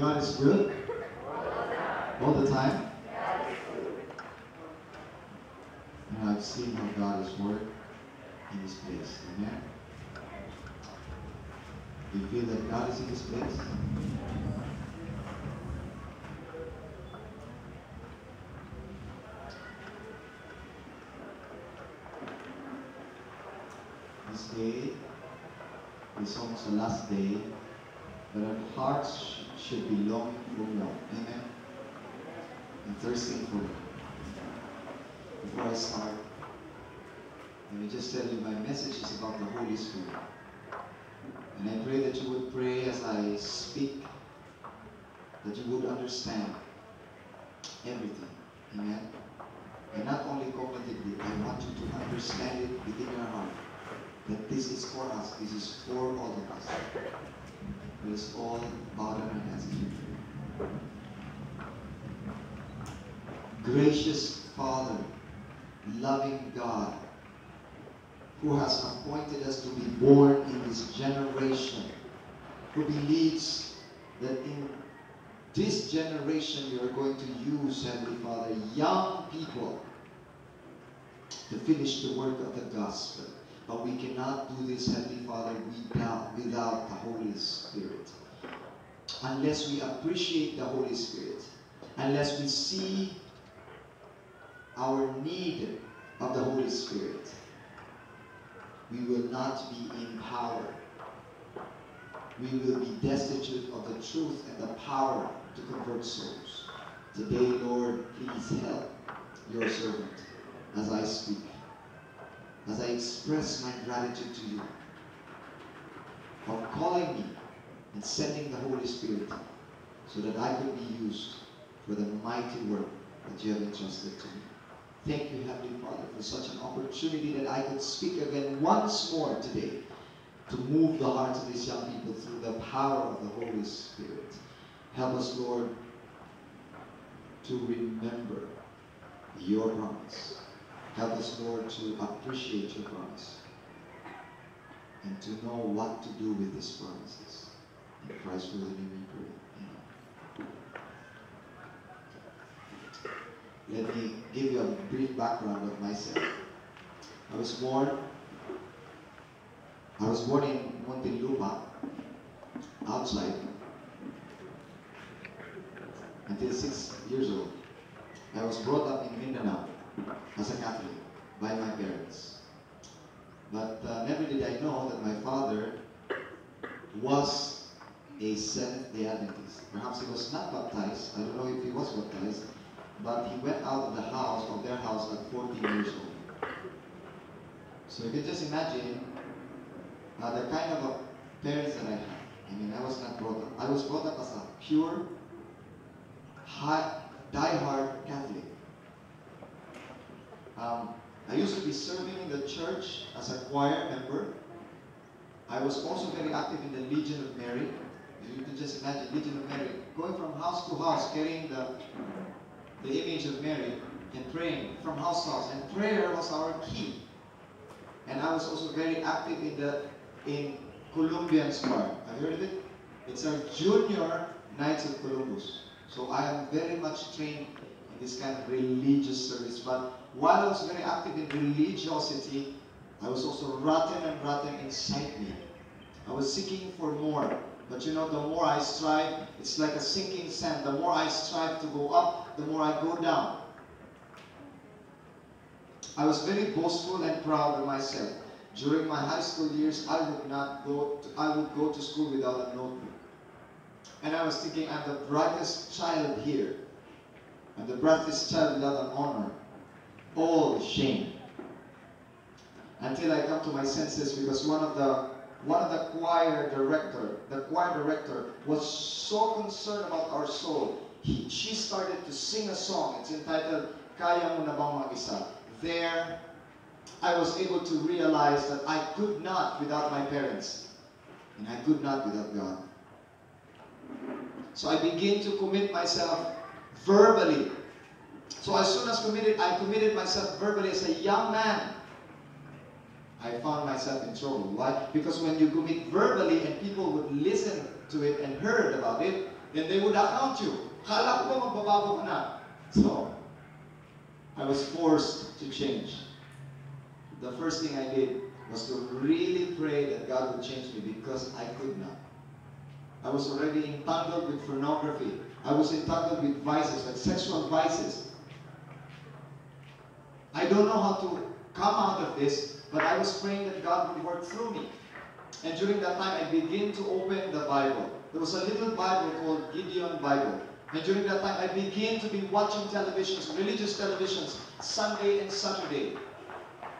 God is good all the time. And I've seen how God has worked in this place. Amen. Do you feel that God is in this place? This day is almost the last day, but our hearts should be longing for more. Amen. And thirsting for more. Before I start, let me just tell you my message is about the Holy Spirit. And I pray that you would pray as I speak, that you would understand everything. Amen. And not only cognitively, I want you to understand it within your heart. That this is for us, this is for all of us. It is all about our hands. Gracious Father, loving God, who has appointed us to be born in this generation, who believes that in this generation you are going to use, Heavenly Father, young people to finish the work of the gospel. But we cannot do this, Heavenly Father, without, without the Holy Spirit. Unless we appreciate the Holy Spirit, unless we see our need of the Holy Spirit, we will not be empowered. We will be destitute of the truth and the power to convert souls. Today, Lord, please help your servant as I speak, as I express my gratitude to you for calling me and sending the Holy Spirit so that I could be used for the mighty work that you have entrusted to me. Thank you, Heavenly Father, for such an opportunity that I could speak again once more today to move the hearts of these young people through the power of the Holy Spirit. Help us, Lord, to remember your promise. Help us, Lord, to appreciate your promise and to know what to do with these promises. In Christ's holy name we pray. Amen. Let me give you a brief background of myself. I was born I was born in Muntinlupa, outside, until six years old. I was brought up in Mindanao as a Catholic by my parents. But uh, never did I know that my father was a Seventh day Adventist. Perhaps he was not baptized. I don't know if he was baptized. But he went out of the house, of their house, at 14 years old. So you can just imagine uh, the kind of parents that I had. I mean, I was not brought up. I was brought up as a pure, high, die-hard Catholic. Um, I used to be serving in the church as a choir member. I was also very active in the Legion of Mary. You can just imagine Legion of Mary going from house to house, carrying the the image of Mary and praying from house to house. And prayer was our key. And I was also very active in the in Columbian Choir. Have you heard of it? It's our junior Knights of Columbus. So I am very much trained in this kind of religious service. But while I was very active in religiosity, I was also rotten and rotten inside me. I was seeking for more. But you know, the more I strive, it's like a sinking sand. The more I strive to go up, the more I go down. I was very boastful and proud of myself. During my high school years, I would not go. To, I would go to school without a notebook, and I was thinking, I'm the brightest child here. I'm the brightest child without an honor. All shame. Until I come to my senses, because one of the one of the choir director, the choir director, was so concerned about our soul. He, she started to sing a song. It's entitled Kaya Mo Na Bang. There, I was able to realize that I could not without my parents. And I could not without God. So I begin to commit myself verbally. So as soon as committed, I committed myself verbally as a young man. I found myself in trouble. Why? Because when you commit verbally and people would listen to it and heard about it, then they would account you. Kala ko ba na? So, I was forced to change. The first thing I did was to really pray that God would change me because I could not. I was already entangled with pornography. I was entangled with vices, like sexual vices. I don't know how to come out of this, but I was praying that God would work through me. And during that time, I began to open the Bible. There was a little Bible called Gideon Bible. And during that time, I began to be watching televisions, religious televisions, Sunday and Saturday.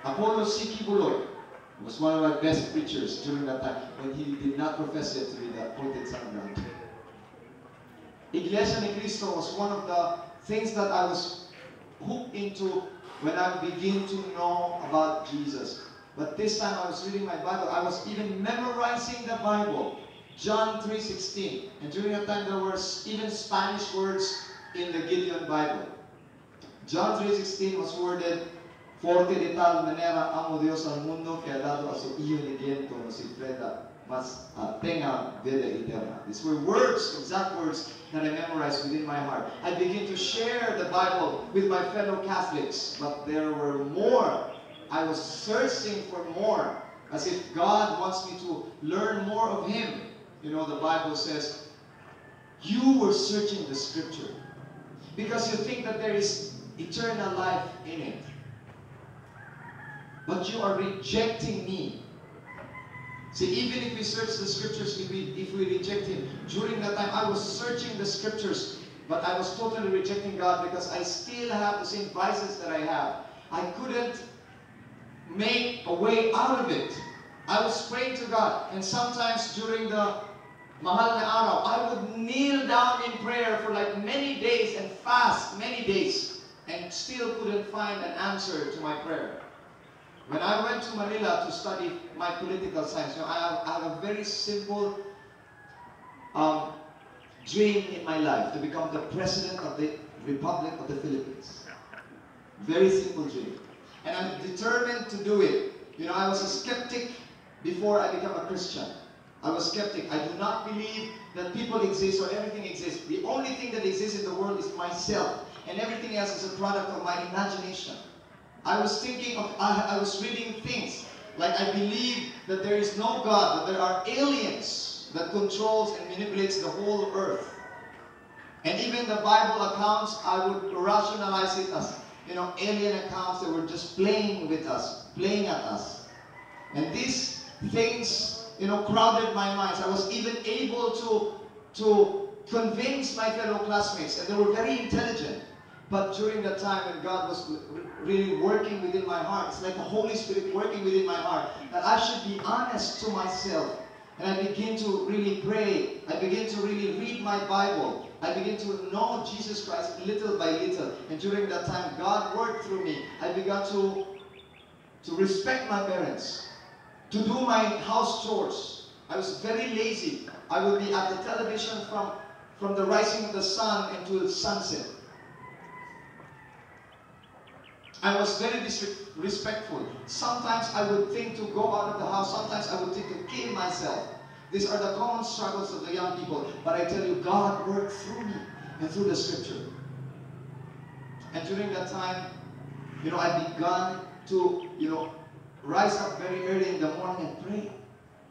Apollo C. Quiboloy was one of my best preachers during that time when he did not profess yet to be the appointed son of God. Iglesia ni Cristo was one of the things that I was hooked into when I begin to know about Jesus. But this time I was reading my Bible. I was even memorizing the Bible. John 3.16. And during that time there were even Spanish words in the Gideon Bible. John 3.16 was worded, Forte de tal manera amo Dios al mundo que ha dado a su Hijo unigénito no si freda mas uh, tenga vida eterna. These were words, exact words that I memorized within my heart. I began to share the Bible with my fellow Catholics, but there were more. I was searching for more, as if God wants me to learn more of Him. You know, the Bible says, you were searching the Scripture because you think that there is eternal life in it. But you are rejecting me. See, even if we search the scriptures, if we, if we reject Him, during that time I was searching the scriptures, but I was totally rejecting God because I still have the same vices that I have. I couldn't make a way out of it. I was praying to God, and sometimes during the Mahal na Araw, I would kneel down in prayer for like many days and fast many days, and still couldn't find an answer to my prayer. When I went to Manila to study my political science, you know, I, have, I have a very simple um, dream in my life to become the president of the Republic of the Philippines. Very simple dream. And I'm determined to do it. You know, I was a skeptic before I became a Christian. I was skeptic. I do not believe that people exist or everything exists. The only thing that exists in the world is myself. And everything else is a product of my imagination. I was thinking of, I, I was reading things like I believe that there is no God, that there are aliens that controls and manipulates the whole earth. And even the Bible accounts, I would rationalize it as, you know, alien accounts that were just playing with us, playing at us. And these things, you know, crowded my mind. I was even able to, to convince my fellow classmates, and they were very intelligent. But during that time when God was really working within my heart, it's like the Holy Spirit working within my heart, that I should be honest to myself. And I begin to really pray. I begin to really read my Bible. I begin to know Jesus Christ little by little. And during that time, God worked through me. I began to, to respect my parents, to do my house chores. I was very lazy. I would be at the television from, from the rising of the sun until sunset. I was very disrespectful. Sometimes I would think to go out of the house. Sometimes I would think to kill myself. These are the common struggles of the young people. But I tell you, God worked through me and through the scripture. And during that time, you know, I began to, you know, rise up very early in the morning and pray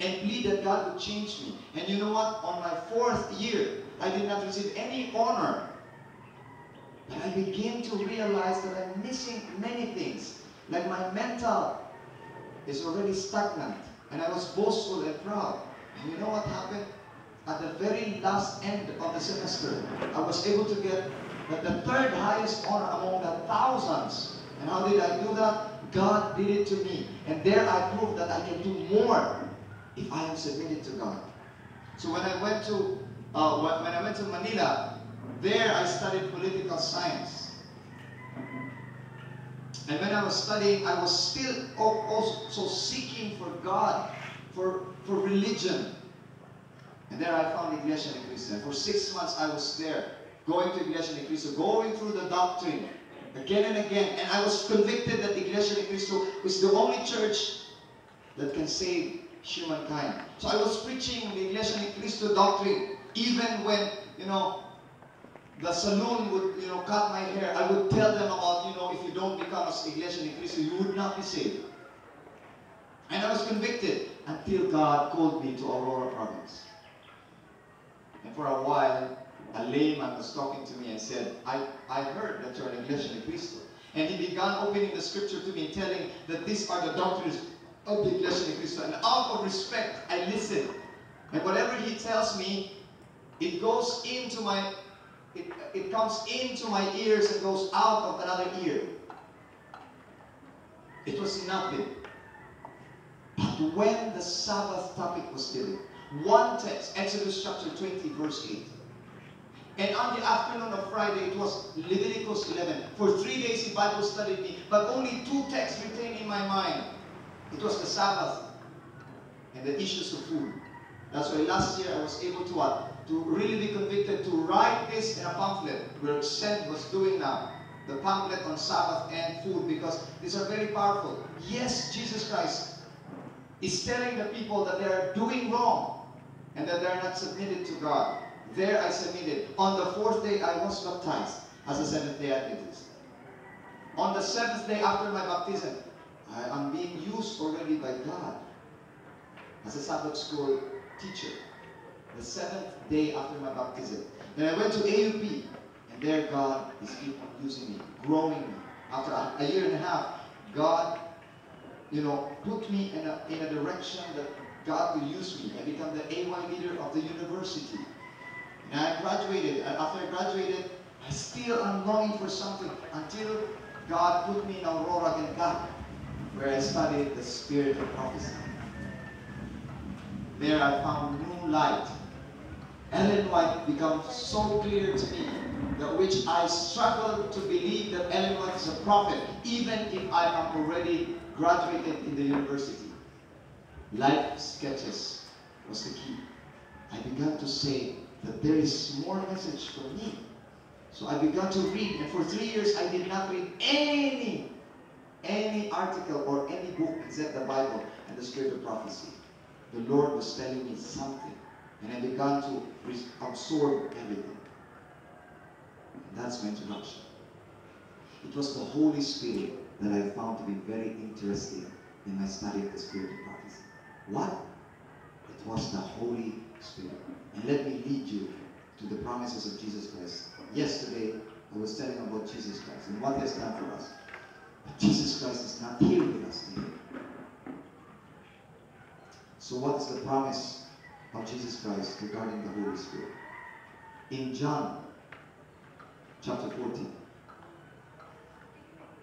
and plead that God would change me. And you know what? On my fourth year, I did not receive any honor I begin to realize that I'm missing many things. Like my mental is already stagnant. And I was boastful and proud. And you know what happened? At the very last end of the semester, I was able to get the third highest honor among the thousands. And how did I do that? God did it to me. And there I proved that I can do more if I am submitted to God. So when I went to uh, when I went to Manila, there I studied political science. And when I was studying, I was still also seeking for God, for, for religion. And there I found Iglesia Ni Cristo. For six months I was there, going to Iglesia Ni Cristo, going through the doctrine again and again. And I was convicted that Iglesia Ni Cristo was the only church that can save humankind. So I was preaching the Iglesia Ni Cristo doctrine even when, you know, the saloon would, you know, cut my hair. I would tell them about, you know, if you don't become a Iglesia Ni Cristo, you would not be saved. And I was convicted until God called me to Aurora province. And for a while, a layman was talking to me and said, I, I heard that you're an Iglesia Ni Cristo. And he began opening the scripture to me and telling that these are the doctrines of the Iglesia Ni Cristo. And out of respect, I listened. And whatever he tells me, it goes into my, it, it comes into my ears and goes out of another ear. It was nothing. But when the Sabbath topic was given, one text, Exodus chapter 20, verse 8. And on the afternoon of Friday, it was Leviticus 11. For three days, he Bible studied me, but only two texts retained in my mind. It was the Sabbath and the issues of food. That's why last year I was able to what? To really be convicted to write this in a pamphlet, where Sent was doing now. The pamphlet on Sabbath and food, because these are very powerful. Yes, Jesus Christ is telling the people that they are doing wrong and that they are not submitted to God. There I submitted. On the fourth day I was baptized as a Seventh day Adventist. On the seventh day after my baptism, I am being used already by God as a Sabbath school teacher. The seventh day after my baptism. Then I went to AUP, and there God is using me, growing me. After a year and a half, God, you know, put me in a, in a direction that God will use me. I become the AY leader of the university. And I graduated, and after I graduated, I still am longing for something until God put me in Aurora, Gencar, where I studied the spirit of prophecy. There I found new light. Ellen White becomes so clear to me that which I struggle to believe that Ellen White is a prophet, even if I am already graduated in the university. Life sketches was the key. I began to say that there is more message for me. So I began to read, and for three years I did not read any, any article or any book except the Bible and the Spirit of Prophecy. The Lord was telling me something, and I began to absorb everything. That's my introduction. It was the Holy Spirit that I found to be very interesting in my study of the Spirit of Prophecy. What? It was the Holy Spirit. And let me lead you to the promises of Jesus Christ. Yesterday, I was telling about Jesus Christ and what he has done for us. But Jesus Christ is not here with us today. So what is the promise of Jesus Christ regarding the Holy Spirit? In John chapter 14.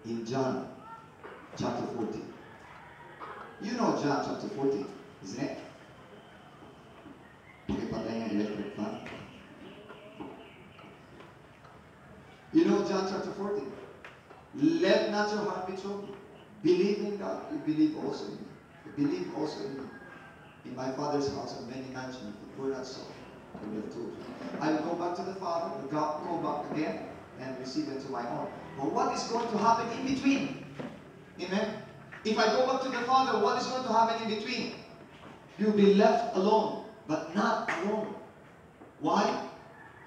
In John chapter 14. You know John chapter 14, isn't it? You know John chapter 14. Let not your heart be troubled. Believe in God. You believe also in me. Believe also in me. In my Father's house are many mansions. If it were not so, I would have told you. I will go back to the Father, will go, back again, and receive into my own. But what is going to happen in between? Amen? If I go back to the Father, what is going to happen in between? You'll be left alone, but not alone. Why?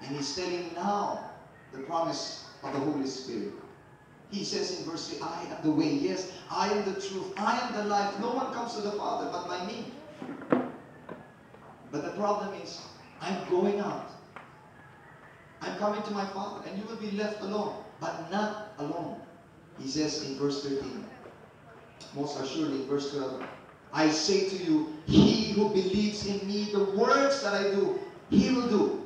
And he's telling now the promise of the Holy Spirit. He says in verse 3, I am the way. Yes, I am the truth. I am the life. No one comes to the Father but by me. But the problem is, I'm going out. I'm coming to my Father, and you will be left alone, but not alone. He says in verse 13, most assuredly in verse 12, I say to you, he who believes in me, the works that I do, he will do.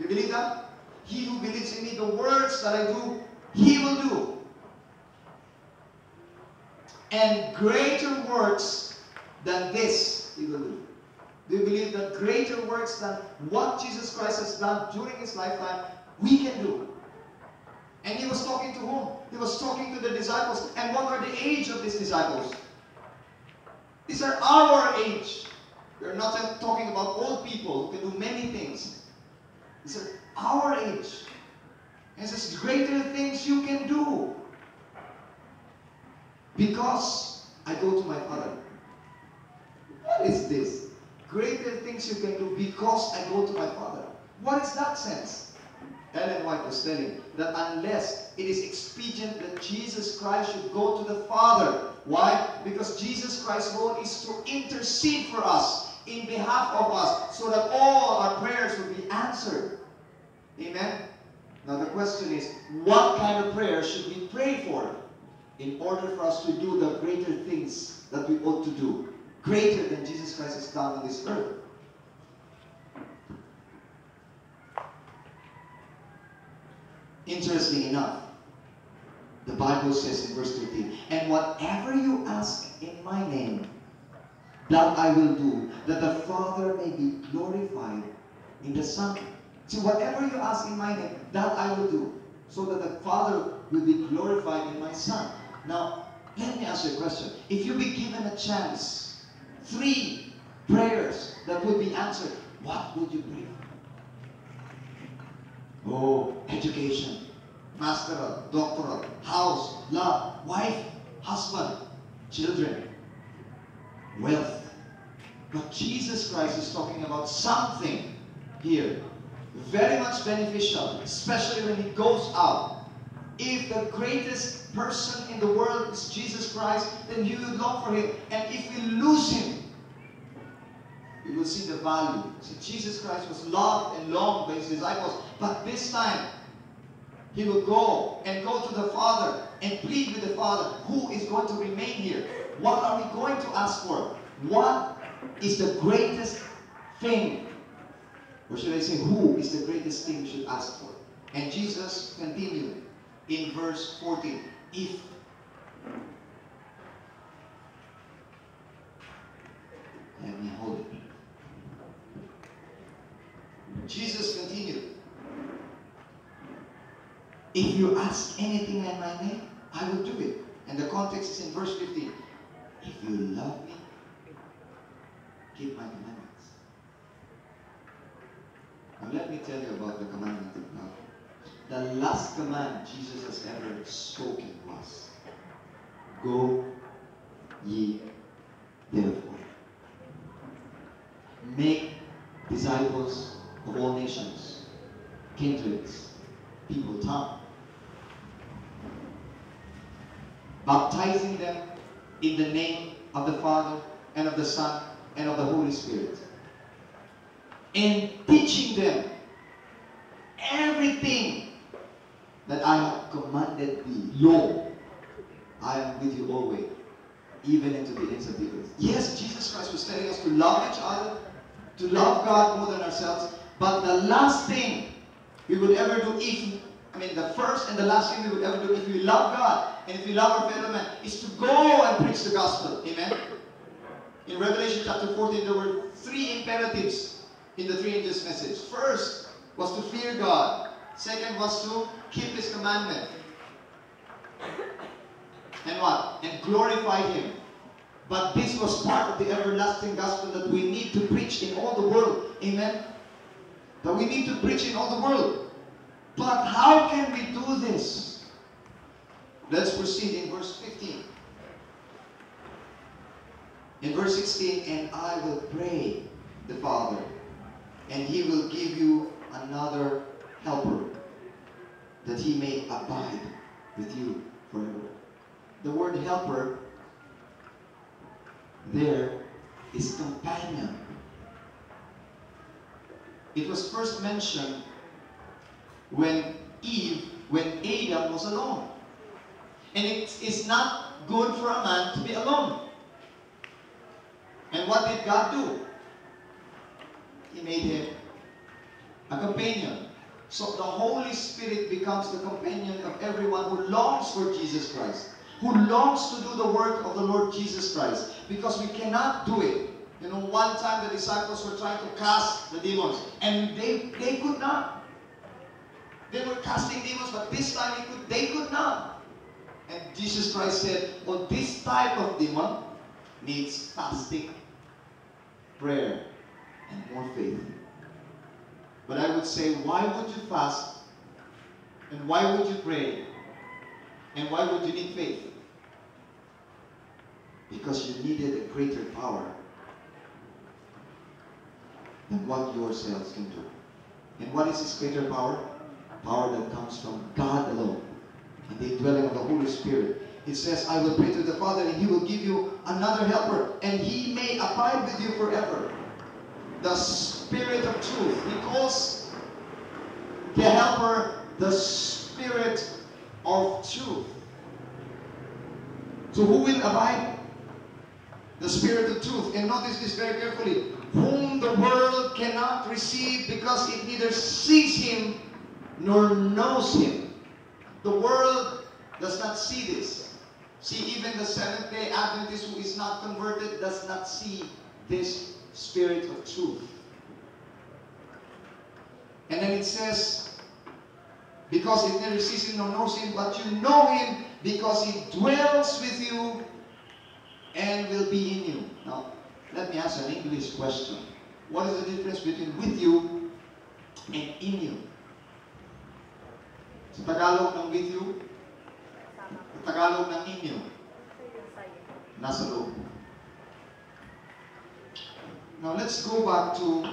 You believe that? He who believes in me, the works that I do, he will do. And greater works than this do. Do you believe that greater works than what Jesus Christ has done during his lifetime, we can do? And he was talking to whom? He was talking to the disciples. And what are the age of these disciples? These are our age. We're not talking about old people who can do many things. These are our age. And says, greater things you can do. Because I go to my Father. What is this? Greater things you can do because I go to my Father. What is that sense? Ellen White was telling that unless it is expedient that Jesus Christ should go to the Father. Why? Because Jesus Christ's role is to intercede for us in behalf of us so that all our prayers will be answered. Amen? Now the question is, what kind of prayer should we pray for in order for us to do the greater things that we ought to do? Greater than Jesus Christ has done on this earth. Interesting enough, the Bible says in verse 13, And whatever you ask in my name, that I will do, that the Father may be glorified in the Son. See, whatever you ask in my name, that I will do, so that the Father will be glorified in my Son. Now, let me ask you a question. If you be given a chance, three prayers that would be answered, what would you pray Oh, education, masteral, doctoral, house, love, wife, husband, children, wealth. But Jesus Christ is talking about something here very much beneficial, especially when he goes out. If the greatest person in the world is Jesus Christ, then you will long for him. And if you lose him, you will see the value. See, Jesus Christ was loved and longed by his disciples, but this time he will go and go to the Father and plead with the Father, who is going to remain here? What are we going to ask for? What is the greatest thing? Or should I say, who is the greatest thing we should ask for? And Jesus continued in verse 14. If let me hold it. Jesus continued. If you ask anything in my name, I will do it. And the context is in verse 15. If you love me, keep my commandments. Now let me tell you about the commandment of love. The last command Jesus has ever spoken was, Go ye therefore. Make disciples of all nations, kindreds, people, tongue. Baptizing them in the name of the Father and of the Son and of the Holy Spirit. And teaching them everything that I have commanded thee. Lo, I am with you always, even into the ends of the earth. Yes, Jesus Christ was telling us to love each other, to love God more than ourselves. But the last thing we would ever do if, I mean, the first and the last thing we would ever do if we love God and if we love our fellow man is to go and preach the gospel. Amen? In Revelation chapter 14, there were three imperatives in the three angels' message. First was to fear God. Second was to keep His commandment. And what? And glorify Him. But this was part of the everlasting gospel that we need to preach in all the world. Amen? That we need to preach in all the world. But how can we do this? Let's proceed in verse 15. In verse 16, and I will pray the Father, and he will give you another helper, that he may abide with you forever. The word helper there is companion. It was first mentioned when Eve, when Adam was alone. And it is not good for a man to be alone. And what did God do? He made him a companion. So the Holy Spirit becomes the companion of everyone who longs for Jesus Christ, who longs to do the work of the Lord Jesus Christ, because we cannot do it. You know, one time the disciples were trying to cast the demons, and they, they could not. They were casting demons, but this time they could, they could not. And Jesus Christ said, well, this type of demon needs fasting, prayer, and more faith. But I would say, why would you fast? And why would you pray? And why would you need faith? Because you needed a greater power than what yourselves can do. And what is this greater power? Power that comes from God alone. And the indwelling of the Holy Spirit. It says, I will pray to the Father, and He will give you another helper, and He may abide with you forever. The Spirit of truth. He calls the helper the Spirit of truth. So who will abide? The Spirit of truth. And notice this very carefully. Whom the world cannot receive because it neither sees him nor knows him. The world does not see this. See, even the Seventh day Adventist who is not converted does not see this Spirit of truth. And then it says, because it never sees him nor knows him, but you know him because he dwells with you and will be in you. Now, let me ask an English question. What is the difference between with you and in you? Sa Tagalog ng with you, sa Tagalog ng in you, nasa loob. Now, let's go back to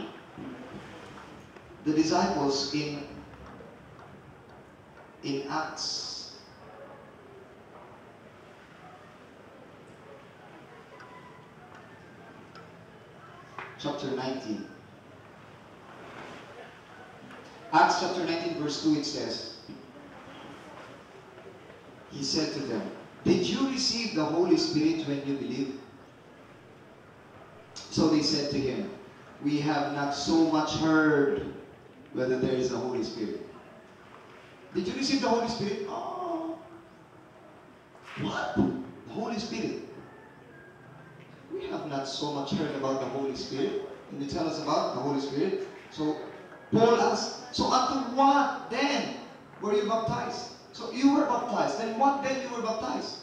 the disciples in in Acts. Chapter 19. Acts chapter 19, verse 2, it says, He said to them, Did you receive the Holy Spirit when you believed? So they said to him, We have not so much heard whether there is a Holy Spirit. Did you receive the Holy Spirit? Oh. What? The Holy Spirit. We have not so much heard about the Holy Spirit. Can you tell us about the Holy Spirit? So Paul asked, so unto what then were you baptized? So you were baptized. Then what then you were baptized?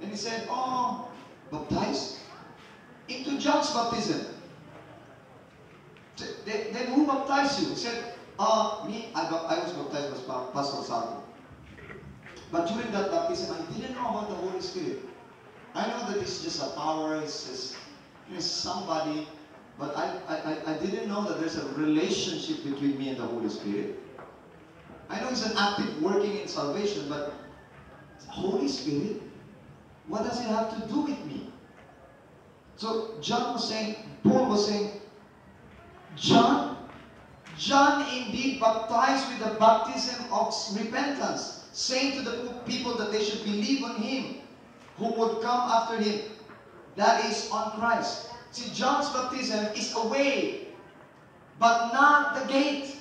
And he said, oh, baptized? Into John's baptism. Then who baptized you? He said, uh, me, I, I was baptized by Pastor Sato. But during that baptism, I didn't know about the Holy Spirit. I know that it's just a power, it's just it's somebody, but I, I, I didn't know that there's a relationship between me and the Holy Spirit. I know it's an active working in salvation, but Holy Spirit, what does it have to do with me? So John was saying, Paul was saying, John, John indeed baptized with the baptism of repentance, saying to the people that they should believe on him who would come after him. That is on Christ. See, John's baptism is a way, but not the gate.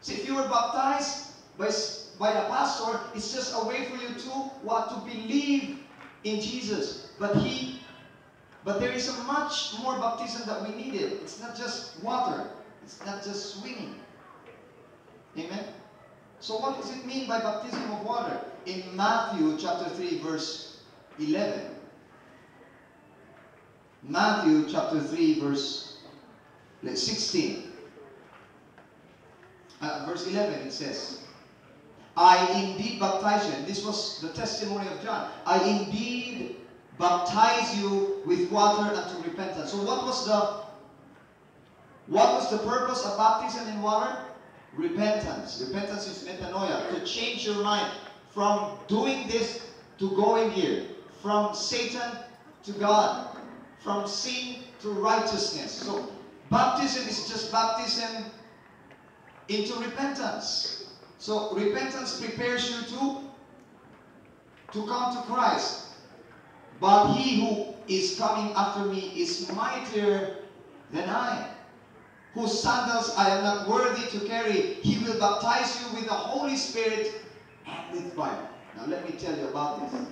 See, if you were baptized by, by a pastor, it's just a way for you to what to believe in Jesus. But he, but there is a much more baptism that we needed. It's not just water. It's not just swimming. Amen. So what does it mean by baptism of water? In Matthew chapter 3 verse 11. Matthew chapter 3 verse 16. Uh, verse 11 it says, I indeed baptize you. And this was the testimony of John. I indeed baptize you with water unto repentance. So what was the what was the purpose of baptism in water? Repentance. Repentance is metanoia. To change your mind from doing this to going here. From Satan to God. From sin to righteousness. So baptism is just baptism into repentance. So repentance prepares you to, to come to Christ. But he who is coming after me is mightier than I, whose sandals I am not worthy to carry. He will baptize you with the Holy Spirit and with fire. Now let me tell you about this.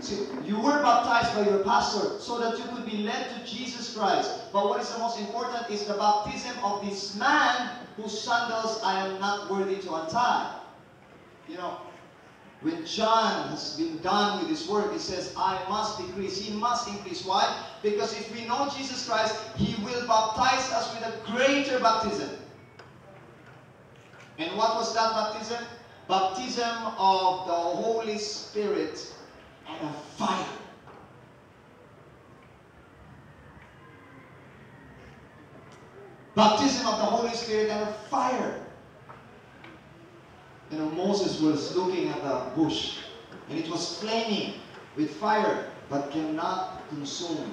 See, you were baptized by your pastor so that you could be led to Jesus Christ. But what is the most important is the baptism of this man whose sandals I am not worthy to untie. You know, when John has been done with his work, he says, I must decrease. He must increase. Why? Because if we know Jesus Christ, he will baptize us with a greater baptism. And what was that baptism? Baptism of the Holy Spirit and of fire. Baptism of the Holy Spirit and of fire. You know, Moses was looking at the bush and it was flaming with fire but cannot consume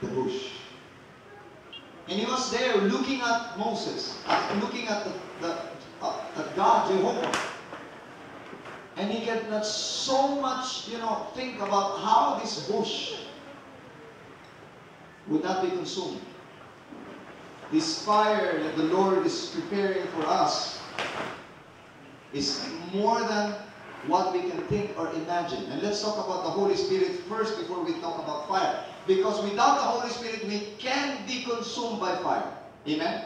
the bush. And he was there looking at Moses, looking at the, the, uh, at God, Jehovah. And he cannot so much, you know, think about how this bush would not be consumed. This fire that the Lord is preparing for us is more than what we can think or imagine. And let's talk about the Holy Spirit first before we talk about fire. Because without the Holy Spirit, we can be consumed by fire. Amen?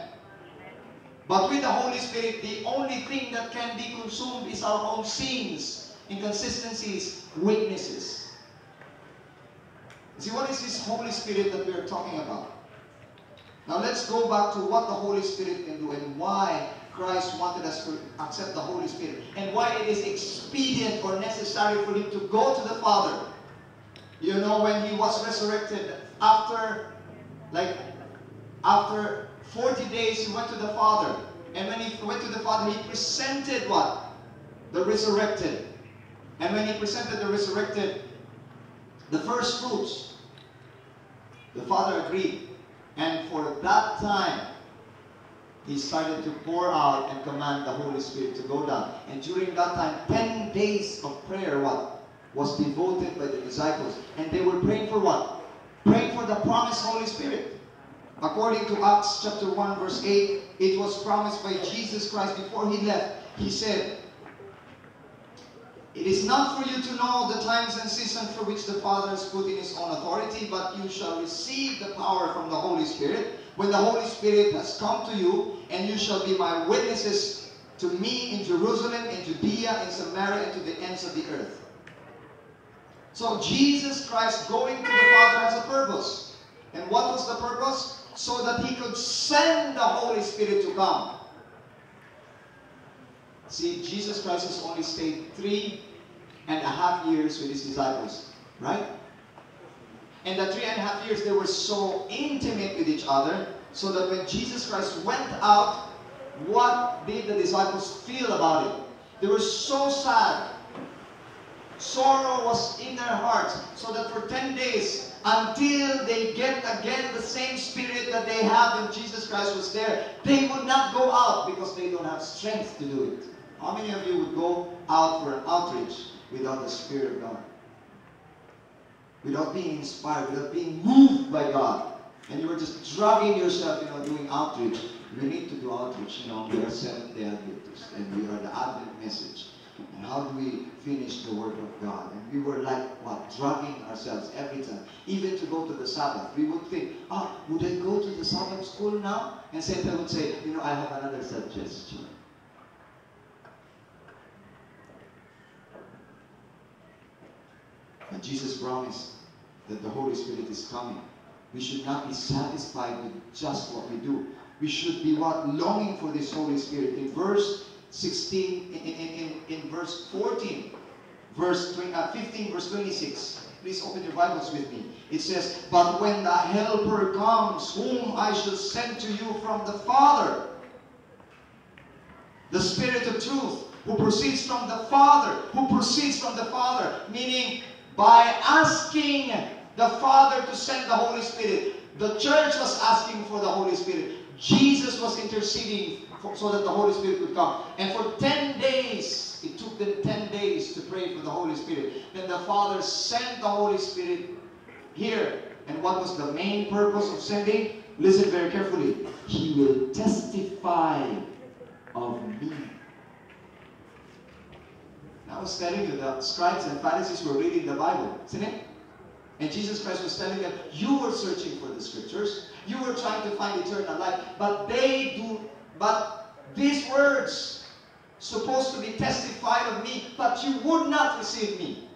But with the Holy Spirit, the only thing that can be consumed is our own sins, inconsistencies, weaknesses. See, what is this Holy Spirit that we are talking about? Now let's go back to what the Holy Spirit can do and why Christ wanted us to accept the Holy Spirit and why it is expedient or necessary for him to go to the Father. You know, when he was resurrected, after, like, after 40 days, he went to the Father. And when he went to the Father, he presented what? The resurrected. And when he presented the resurrected, the first fruits, the Father agreed. And for that time, he started to pour out and command the Holy Spirit to go down. And during that time, 10 days of prayer, what? Was devoted by the disciples. And they were praying for what? Praying for the promised Holy Spirit. According to Acts chapter 1 verse 8, it was promised by Jesus Christ before he left. He said, It is not for you to know the times and seasons for which the Father has put in his own authority, but you shall receive the power from the Holy Spirit when the Holy Spirit has come to you, and you shall be my witnesses to me in Jerusalem, in Judea, in Samaria, and to the ends of the earth. So Jesus Christ going to the Father has a purpose. And what was the purpose? So that he could send the Holy Spirit to come. See, Jesus Christ has only stayed three and a half years with his disciples, right? And the three and a half years, they were so intimate with each other, so that when Jesus Christ went out, what did the disciples feel about it? They were so sad. Sorrow was in their hearts, so that for 10 days, until they get again the same spirit that they had when Jesus Christ was there, they would not go out because they don't have strength to do it. How many of you would go out for an outreach without the Spirit of God? Without being inspired, without being moved by God. And you were just dragging yourself, you know, doing outreach. We need to do outreach, you know. We are Seventh-day Adventists, and we are the Advent message. And how do we finish the Word of God? And we were like, what, dragging ourselves every time. Even to go to the Sabbath. We would think, ah, would I go to the Sabbath school now? And Satan would say, you know, I have another suggestion. And Jesus promised that the Holy Spirit is coming. We should not be satisfied with just what we do. We should be what? Longing for this Holy Spirit. In verse 16, in, in, in, in verse 14, verse 20, uh, 15, verse 26. Please open your Bibles with me. It says, But when the Helper comes, whom I shall send to you from the Father, the Spirit of truth, who proceeds from the Father, who proceeds from the Father, meaning by asking the Father to send the Holy Spirit. The church was asking for the Holy Spirit. Jesus was interceding for, so that the Holy Spirit would come. And for 10 days, it took them 10 days to pray for the Holy Spirit. Then the Father sent the Holy Spirit here. And what was the main purpose of sending? Listen very carefully. He will testify of me. I was telling you, the scribes and Pharisees were reading the Bible, isn't it? And Jesus Christ was telling them, you were searching for the scriptures. You were trying to find eternal life. But they do, but these words supposed to be testified of me, but you would not receive me.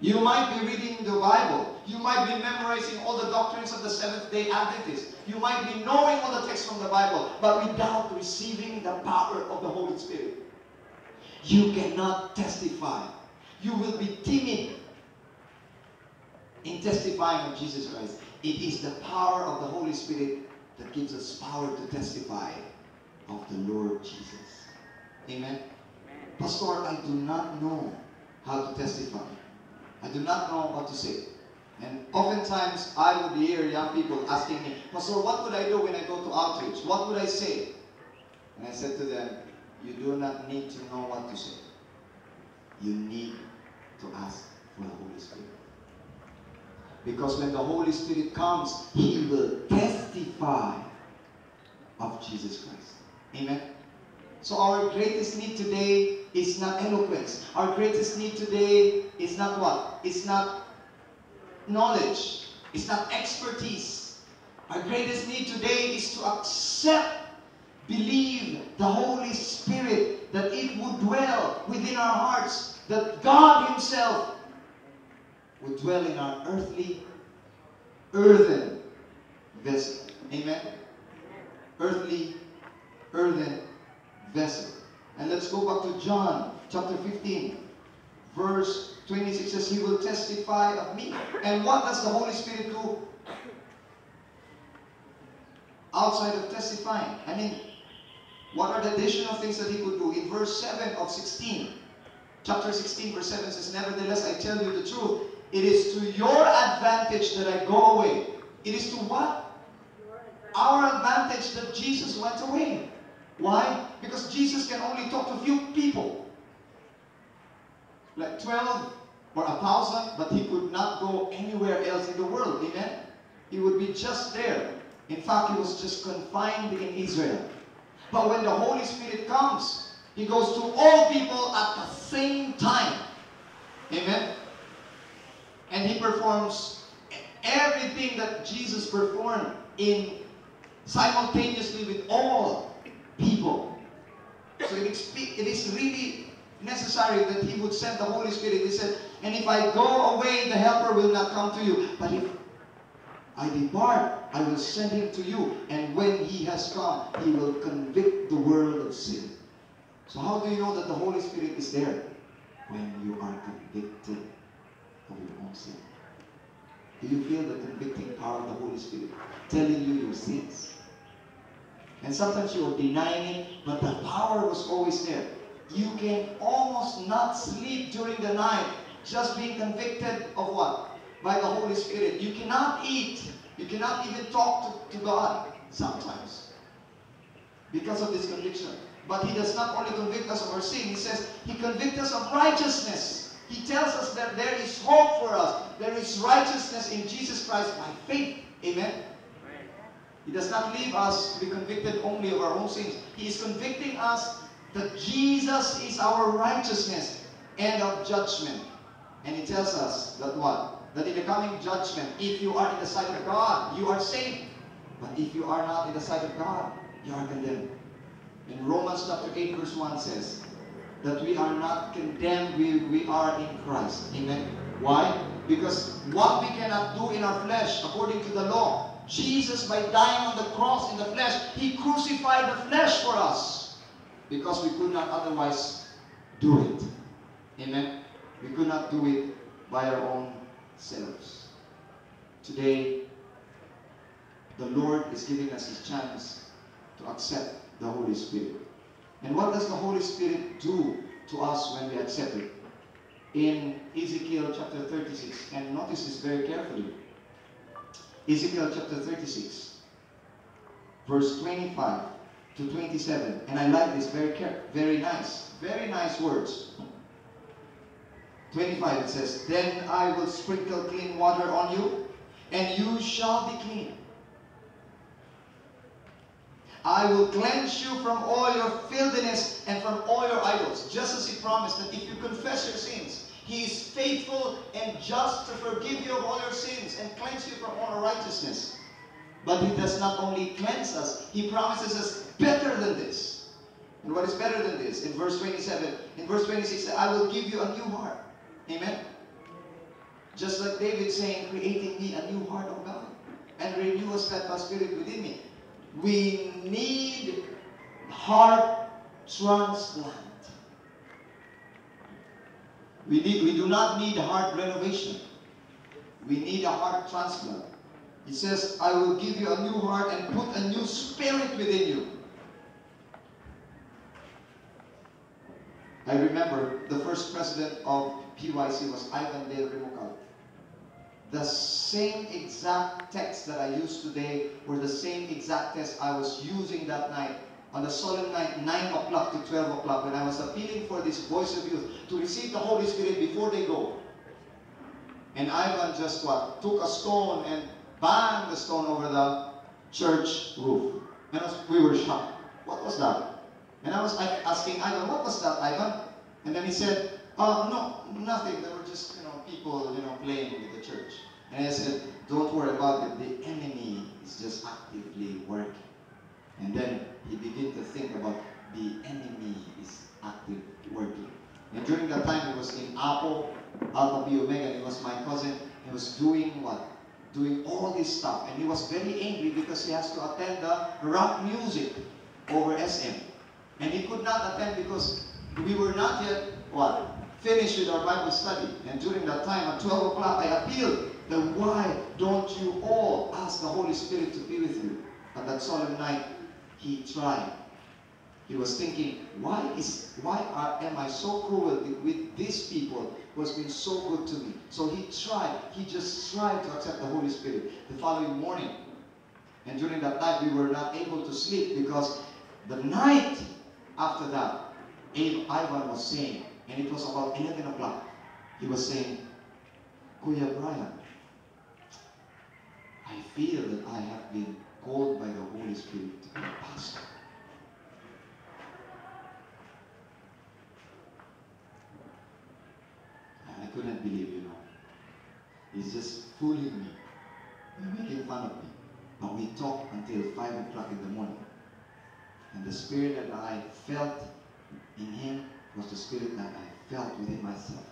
You might be reading the Bible. You might be memorizing all the doctrines of the Seventh-day Adventists. You might be knowing all the texts from the Bible, but without receiving the power of the Holy Spirit. You cannot testify. You will be timid in testifying of Jesus Christ. It is the power of the Holy Spirit that gives us power to testify of the Lord Jesus. Amen. Pastor, I do not know how to testify. I do not know what to say. And oftentimes I would hear young people asking me, Pastor, what would I do when I go to outreach? What would I say? And I said to them, You do not need to know what to say. You need to ask for the Holy Spirit. Because when the Holy Spirit comes, He will testify of Jesus Christ. Amen. So our greatest need today is not eloquence. Our greatest need today is not what? It's not knowledge. It's not expertise. Our greatest need today is to accept, believe the Holy Spirit that it would dwell within our hearts, that God Himself would dwell in our earthly, earthen vessel. Amen? Earthly, earthen vessel. And let's go back to John chapter 15, verse 26 says, He will testify of me. And what does the Holy Spirit do outside of testifying? I mean, what are the additional things that He could do? In verse 7 of 16, chapter 16, verse 7 says, Nevertheless, I tell you the truth. It is to your advantage that I go away. It is to what? Our advantage that Jesus went away. Why? Because Jesus can only talk to few people. Like 12 or a thousand, but he could not go anywhere else in the world. Amen? He would be just there. In fact, he was just confined in Israel. But when the Holy Spirit comes, he goes to all people at the same time. Amen? And he performs everything that Jesus performed in simultaneously with all people. So it is, really necessary that he would send the Holy Spirit. He said, and if I go away, the helper will not come to you. But if I depart, I will send him to you. And when he has come, he will convict the world of sin. So how do you know that the Holy Spirit is there? When you are convicted of your own sin. Do you feel the convicting power of the Holy Spirit telling you your sins? And sometimes you are denying it, but the power was always there. You can almost not sleep during the night just being convicted of what? By the Holy Spirit. You cannot eat. You cannot even talk to, to God sometimes because of this conviction. But He does not only convict us of our sin, He says He convicts us of righteousness. He tells us that there is hope for us. There is righteousness in Jesus Christ by faith. Amen. He does not leave us to be convicted only of our own sins. He is convicting us that Jesus is our righteousness and of judgment. And he tells us that what? That in the coming judgment, if you are in the sight of God, you are saved. But if you are not in the sight of God, you are condemned. In Romans chapter 8 verse 1 says that we are not condemned, we, we are in Christ. Amen. Why? Because what we cannot do in our flesh, according to the law, Jesus, by dying on the cross in the flesh, He crucified the flesh for us. Because we could not otherwise do it. Amen. We could not do it by our own selves. Today, the Lord is giving us His chance to accept the Holy Spirit. And what does the Holy Spirit do to us when we accept it? In Ezekiel chapter 36, and notice this very carefully. Ezekiel chapter 36, verse 25 to 27. And I like this very very nice. Very nice words. 25 it says, Then I will sprinkle clean water on you, and you shall be clean. I will cleanse you from all your filthiness and from all your idols. Just as he promised that if you confess your sins, he is faithful and just to forgive you of all your sins and cleanse you from all unrighteousness. But he does not only cleanse us, he promises us better than this. And what is better than this? In verse 27, in verse 26, I will give you a new heart. Amen? Just like David saying, creating me a new heart, of God, and renew a steadfast spirit within me. We need heart transplant. We, need, we do not need heart renovation. We need a heart transplant. He says, I will give you a new heart and put a new spirit within you. I remember the first president of PYC was Ivan Dale Remucal. The same exact text that I use today were the same exact text I was using that night on the solemn night, 9 o'clock to 12 o'clock, when I was appealing for this voice of youth to receive the Holy Spirit before they go. And Ivan just what? Took a stone and banged the stone over the church roof. And we were shocked. What was that? And I was asking Ivan, what was that, Ivan? And then he said, oh, no, nothing. There were just, you know, people, you know, playing with the church. And I said, don't worry about it. The enemy is just actively working. And then he began to think about the enemy is active working. And during that time, he was in Apo, Alpha Phi Omega, he was my cousin. He was doing what? Doing all this stuff. And he was very angry because he has to attend the rock music over SM. And he could not attend because we were not yet, what? Finished with our Bible study. And during that time, at 12 o'clock, I appealed that why don't you all ask the Holy Spirit to be with you? At that solemn night, he tried. He was thinking, why is why are, am I so cruel with these people who has been so good to me? So he tried. He just tried to accept the Holy Spirit. The following morning, and during that night, we were not able to sleep because the night after that, Ivan was saying, and it was about 11 o'clock, he was saying, Kuya Brian, I feel that I have been called by the Holy Spirit to be a pastor. I couldn't believe, you know. He's just fooling me. He's making fun of me. But we talked until 5 o'clock in the morning. And the spirit that I felt in him was the spirit that I felt within myself.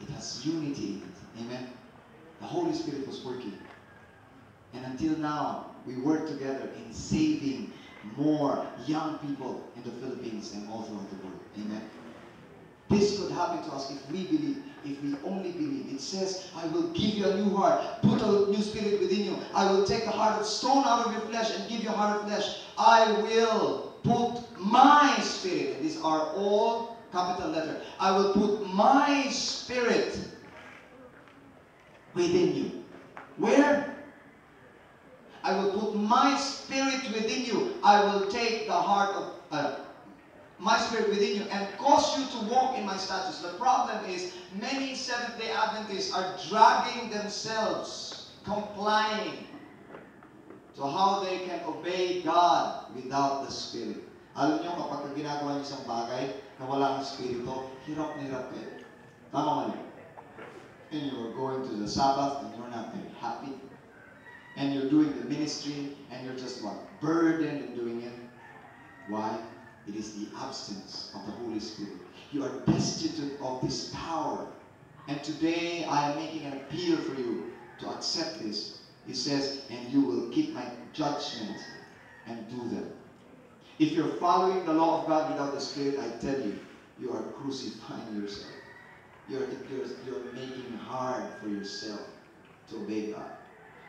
It has unity in it. Amen. The Holy Spirit was working. And until now, we work together in saving more young people in the Philippines and all throughout the world. Amen. This could happen to us if we believe, if we only believe. It says, I will give you a new heart, put a new spirit within you. I will take the heart of stone out of your flesh and give you a heart of flesh. I will put my spirit, these are all capital letter. I will put my spirit within you. Where? I will put my spirit within you. I will take the heart of uh, my spirit within you and cause you to walk in my statutes. The problem is many Seventh day Adventists are dragging themselves, complying to how they can obey God without the Spirit. Alam niyo, kapag ginagawa niyo isang bagay na wala ng Espiritu, hirap na hirap. Tama? And you are going to the Sabbath and you're not very happy and you're doing the ministry and you're just what? Burdened in doing it. Why? It is the absence of the Holy Spirit. You are destitute of this power. And today I am making an appeal for you to accept this. He says, and you will keep my judgment and do them. If you're following the law of God without the Spirit, I tell you, you are crucifying yourself. You're, you're, you're making hard for yourself to obey God.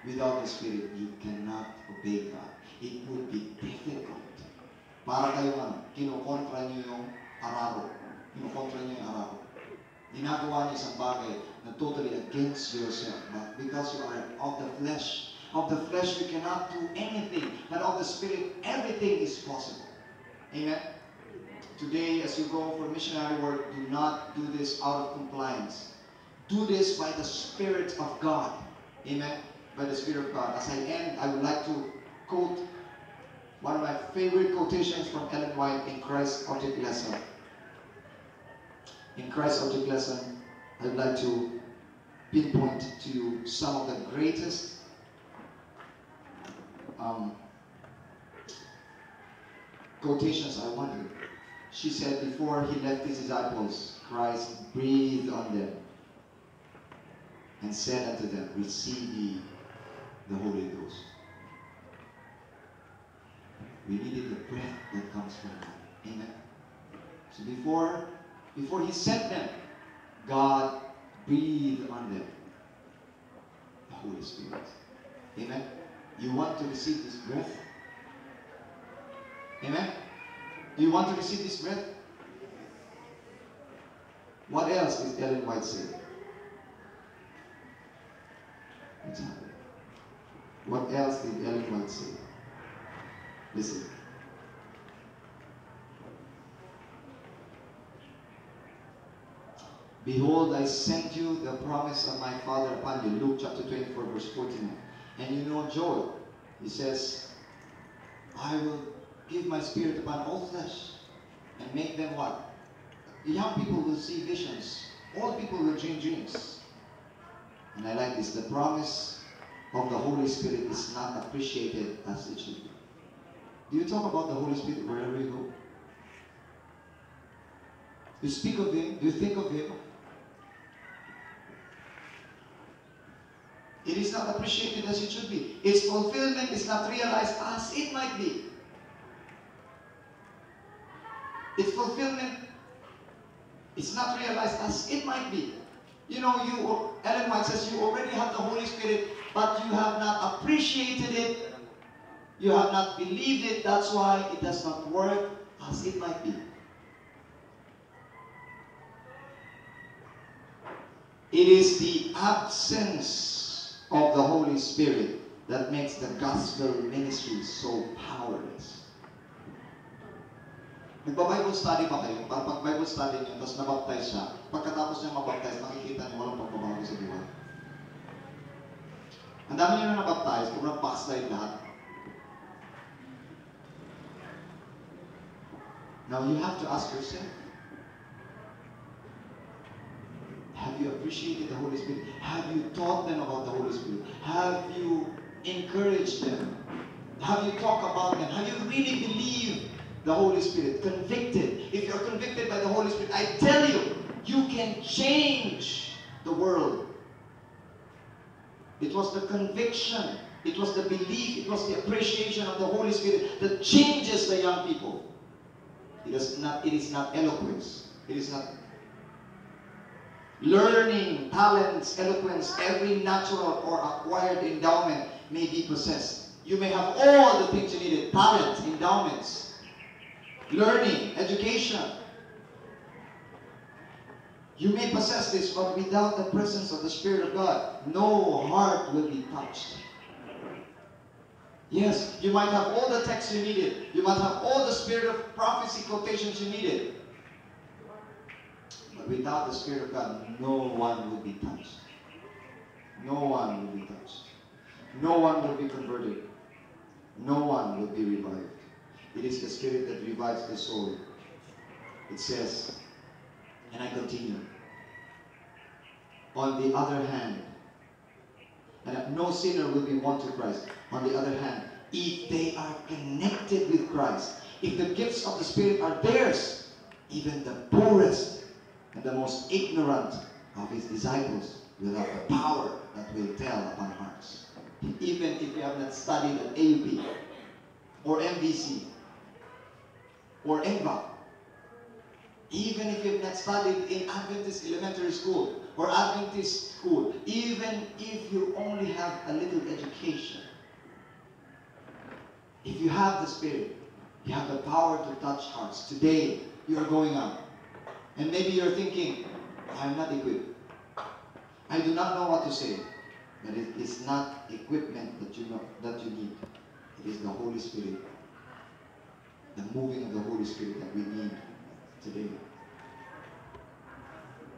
Without the Spirit, you cannot obey God. It would be difficult. Para kayo ano, kinukontra niyo yung araro. Kinukontra niyo yung araro. Ginagawa niyo isang bagay na totally against yourself. But because you are of the flesh, of the flesh you cannot do anything. But of the Spirit, everything is possible. Amen? Today, as you go for missionary work, do not do this out of compliance. Do this by the Spirit of God. Amen? by the Spirit of God. As I end, I would like to quote one of my favorite quotations from Ellen White in Christ Object Lesson. In Christ Object Lesson, I would like to pinpoint to you some of the greatest um, quotations I wanted. She said, before he left his disciples, Christ breathed on them and said unto them, Receive ye the Holy Ghost. We needed the breath that comes from God. Amen. So before, before He sent them, God breathed on them the Holy Spirit. Amen. You want to receive this breath? Amen. Do you want to receive this bread? What else is Ellen White? What's? What else did Ellen White say? Listen. Behold, I send you the promise of my Father upon you. Luke chapter 24, verse 14. And you know Joel. He says, I will give my spirit upon all flesh and make them what? Young people will see visions. Old people will dream dreams. And I like this. The promise of the Holy Spirit is not appreciated as it should be. Do you talk about the Holy Spirit wherever you go? You speak of Him, do you think of Him. It is not appreciated as it should be. Its fulfillment is not realized as it might be. Its fulfillment is not realized as it might be. You know, you Ellen White says you already have the Holy Spirit, but you have not appreciated it. You have not believed it. That's why it does not work as it might be. It is the absence of the Holy Spirit that makes the gospel ministry so powerless. Nagpa-Bible study ba kayo? Para pag Bible study niyo, tapos nabaptize siya, pagkatapos niya mabaptize, makikita niyo walang pagbabago sa buhay. Ang dami niyo na nabaptize, sobrang backslide lahat. Now you have to ask yourself, have you appreciated the Holy Spirit? Have you taught them about the Holy Spirit? Have you encouraged them? Have you talked about them? Have you really believed the Holy Spirit, convicted. If you're convicted by the Holy Spirit, I tell you, you can change the world. It was the conviction, it was the belief, it was the appreciation of the Holy Spirit that changes the young people. It is not, it is not eloquence. It is not learning, talents, eloquence, every natural or acquired endowment may be possessed. You may have all the things you needed, talents, endowments, learning, education. You may possess this, but without the presence of the Spirit of God, no heart will be touched. Yes, you might have all the texts you needed. You might have all the spirit of prophecy quotations you needed. But without the Spirit of God, no one will be touched. No one will be touched. No one will be converted. No one will be revived. It is the Spirit that revives the soul. It says, and I continue. On the other hand, and no sinner will be won to Christ. On the other hand, if they are connected with Christ, if the gifts of the Spirit are theirs, even the poorest and the most ignorant of his disciples will have the power that will tell upon hearts. Even if you have not studied at AUP or MVC or ENVA, even if you have not studied in Adventist elementary school or Adventist school, even if you only have a little education, if you have the Spirit, you have the power to touch hearts. Today, you are going out. And maybe you're thinking, I'm not equipped. I do not know what to say. But it is not equipment that you know that you need. It is the Holy Spirit. The moving of the Holy Spirit that we need today.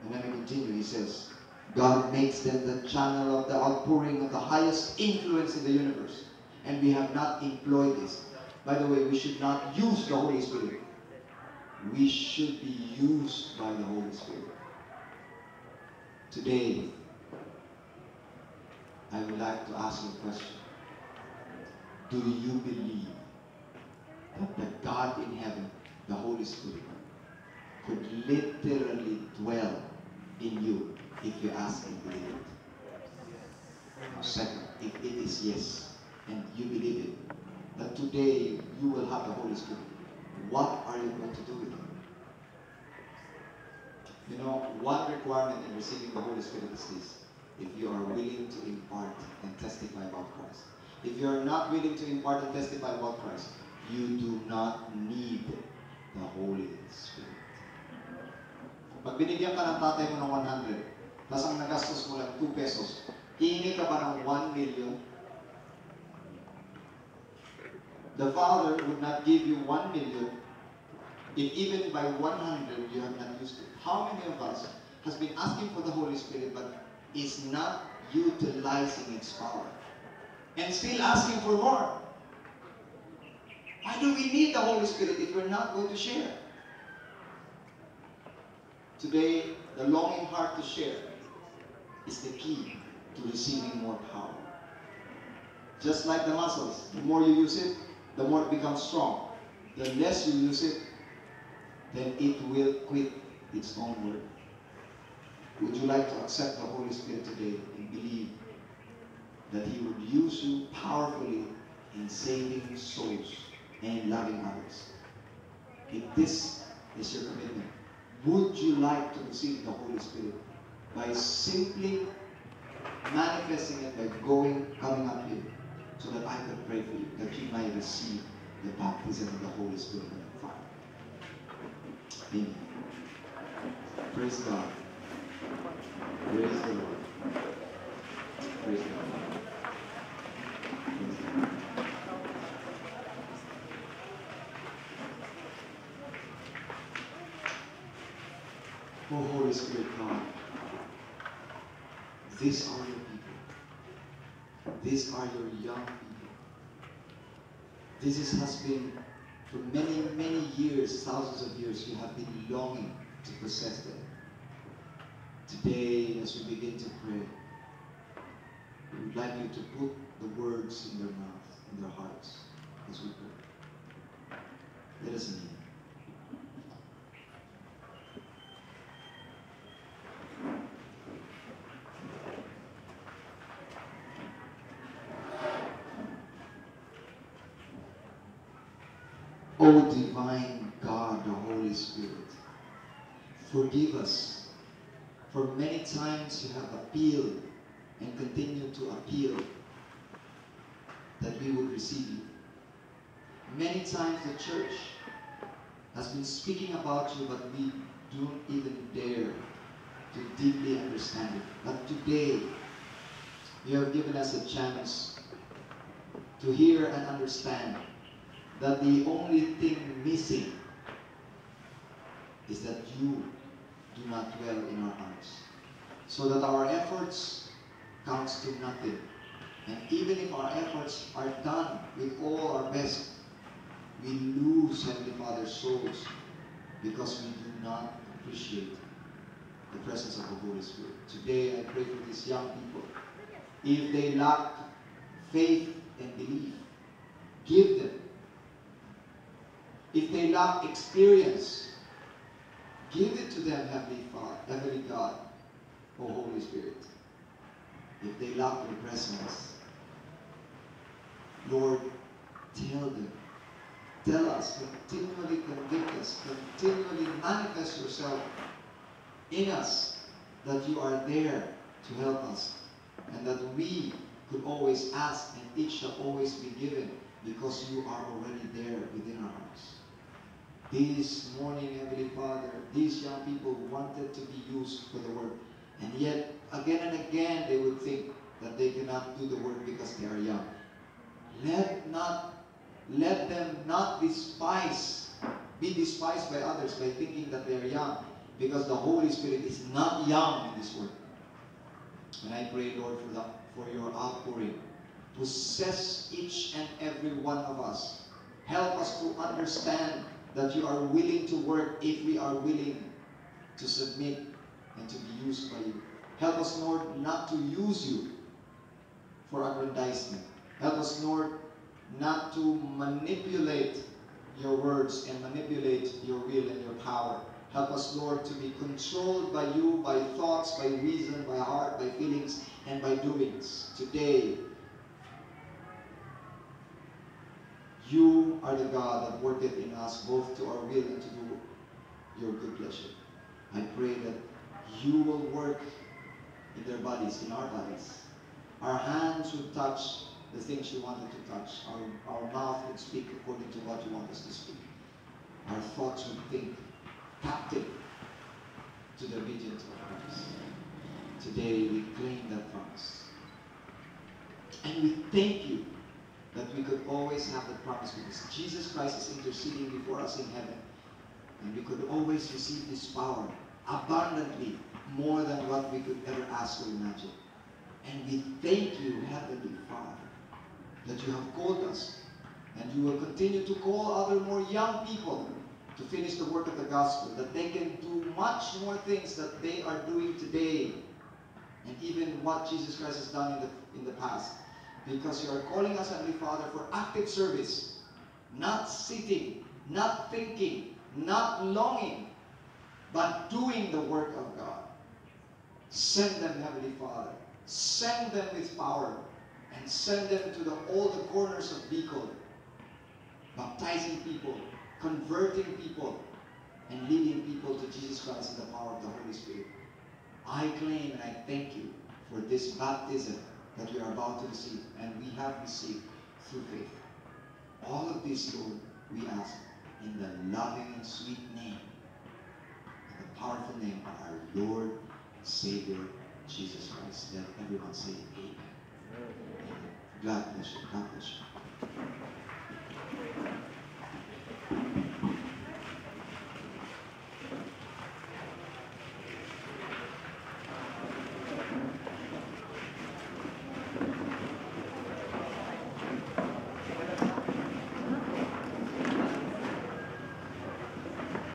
And then we continue, he says, God makes them the channel of the outpouring of the highest influence in the universe. And we have not employed this. By the way, we should not use the Holy Spirit. We should be used by the Holy Spirit. Today, I would like to ask you a question. Do you believe that the God in heaven, the Holy Spirit, could literally dwell in you if you ask and believe it? Second, if it is yes, and you believe it, that today you will have the Holy Spirit, what are you going to do with it? You know, one requirement in receiving the Holy Spirit is this if you are willing to impart and testify about Christ. If you are not willing to impart and testify about Christ, you do not need the Holy Spirit. Pag binigyan ka ng tatay mo ng 100, tapos ang nagastos mo lang 2 pesos, hihingi ka ba ng 1 million? The Father would not give you 1 million if even by 100 you have not used it. How many of us has been asking for the Holy Spirit but is not utilizing its power? And still asking for more. Why do we need the Holy Spirit if we're not going to share? Today, the longing heart to share is the key to receiving more power. Just like the muscles, the more you use it, the more it becomes strong. The less you use it, then it will quit its own work. Would you like to accept the Holy Spirit today and believe that He would use you powerfully in saving souls and loving others? If this is your commitment, would you like to receive the Holy Spirit by simply manifesting it by going, coming up here, so that I could pray for you, that you might receive the baptism of the Holy Spirit and fire. Amen. Praise God. Praise the Lord. Praise God. Oh, Holy Spirit, God. These are your people. These are your young people. This is, has been, for many, many years, thousands of years, you have been longing to possess them. Today, as we begin to pray, we would like you to put the words in their mouth, in their hearts, as we pray. Let us kneel. O divine God, the Holy Spirit, forgive us for many times you have appealed and continue to appeal that we would receive you. Many times the church has been speaking about you, but we don't even dare to deeply understand it. But today, you have given us a chance to hear and understand that the only thing missing is that you do not dwell in our hearts. So that our efforts counts to nothing. And even if our efforts are done with all our best, we lose Heavenly Father's souls because we do not appreciate the presence of the Holy Spirit. Today I pray for these young people. If they lack faith and belief, give them if they lack experience, give it to them, Heavenly Father, Heavenly God, O Holy Spirit. If they lack your presence, Lord, tell them. Tell us, continually convict us, continually manifest yourself in us that you are there to help us and that we could always ask and it shall always be given because you are already there within our hearts. This morning, Heavenly Father, these young people wanted to be used for the work. And yet, again and again, they would think that they cannot do the work because they are young. Let not let them not despise, be despised by others by thinking that they are young, because the Holy Spirit is not young in this work. And I pray, Lord, for, the, for your outpouring. Possess each and every one of us. Help us to understand that you are willing to work if we are willing to submit and to be used by you. Help us, Lord, not to use you for aggrandizement. Help us, Lord, not to manipulate your words and manipulate your will and your power. Help us, Lord, to be controlled by you, by thoughts, by reason, by heart, by feelings, and by doings. Today, you are the God that worketh in us both to our will and to do your good pleasure. I pray that you will work in their bodies, in our bodies. Our hands would touch the things you wanted to touch. Our, our mouth would speak according to what you want us to speak. Our thoughts would think captive to the obedience of Christ. Today we claim that promise. And we thank you that we could always have that promise because Jesus Christ is interceding before us in heaven. And we could always receive this power abundantly more than what we could ever ask or imagine. And we thank you, Heavenly Father, that you have called us and you will continue to call other more young people to finish the work of the gospel, that they can do much more things that they are doing today and even what Jesus Christ has done in the, in the past. Because you are calling us, Heavenly Father, for active service, not sitting, not thinking, not longing, but doing the work of God. Send them, Heavenly Father. Send them with power and send them to the, all the corners of Bicol, baptizing people, converting people, and leading people to Jesus Christ in the power of the Holy Spirit. I claim and I thank you for this baptism that we are about to receive and we have received through faith. All of this, Lord, we ask in the loving and sweet name, in the powerful name of our Lord, Savior, Jesus Christ. Let everyone say amen. amen. God bless you. God bless you.